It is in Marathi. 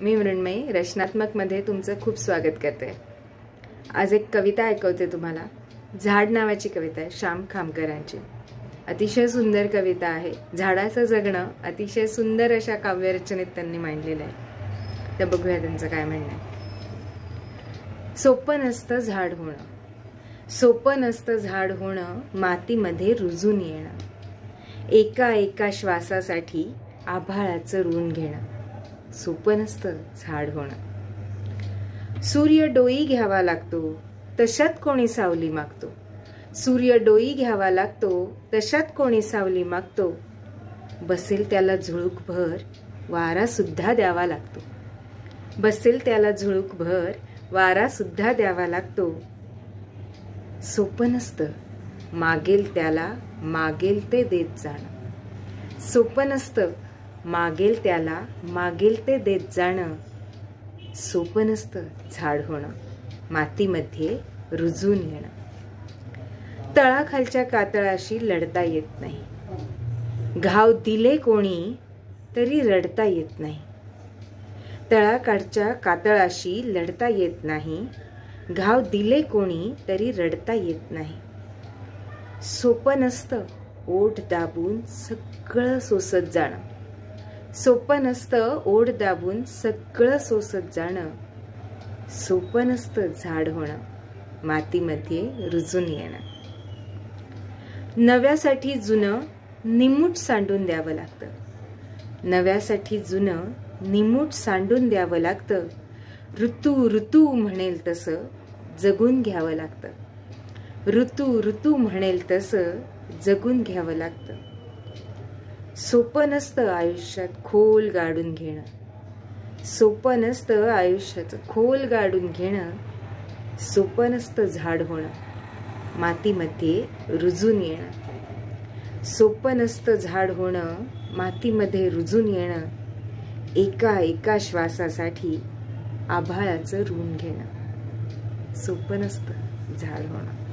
मी मृण्मयी रचनात्मकमध्ये तुमचं खूप स्वागत करते. आज एक कविता ऐकवते तुम्हाला. झाड नावाची कविता आहे श्याम खामकरांची. अतिशय सुंदर कविता आहे. झाडाचं जगणं अतिशय सुंदर अशा काव्यरचनेत त्यांनी मांडलेलं आहे. तर बघूया त्यांचं काय म्हणणं आहे. सोपं नसतं झाड होणं. सोपं नसतं झाड होणं मातीमध्ये रुजून येणं. एका एका श्वासासाठी आभाळाचं ऋण घेणं. सोपं नसतं झाड होणं सूर्य डोई घ्यावा लागतो तशात कोणी सावली मागतो. सूर्य डोई घ्यावा लागतो तशात कोणी सावली मागतो. बसेल त्याला झुळूक भर वारा सुद्धा द्यावा लागतो. बसेल त्याला झुळूक भर वारा सुद्धा द्यावा लागतो. सोपं नसतं मागेल त्याला मागेल ते देत जाणं. सोपं नसतं मागेल त्याला मागेल ते देत जाणं. सोपं नसतं झाड होणं. मातीमध्ये रुजून येणं. तळाखालच्या कातळाशी लढता येत नाही. घाव दिले कोणी तरी रडता येत नाही. तळाकाडच्या कातळाशी लढता येत नाही. घाव दिले कोणी तरी रडता येत नाही. सोपं नसतं ओठ दाबून सगळं सोसत जाणं. सोपं नसतं ओढ दाबून सगळं सोसत जाणं. सोपं नसतं झाड होणं. मातीमध्ये रुजून येणं. नव्यासाठी जुनं निमूट सांडून द्यावं लागतं. नव्यासाठी जुनं निमूट सांडून द्यावं लागतं. ऋतू ऋतू म्हणेल तसं जगून घ्यावं लागतं. ऋतू ऋतू म्हणेल तसं जगून घ्यावं लागतं. सोपं नसतं आयुष्यात खोल गाडून घेणं. सोपं नसतं आयुष्याचं खोल गाडून घेणं. सोपं नसतं झाड होणं. मातीमध्ये रुजून येणं. सोपं नसतं झाड होणं मातीमध्ये रुजून येणं. एका एका श्वासासाठी आभाळाचं ऋण घेणं. सोपं नसतं झाड होणं.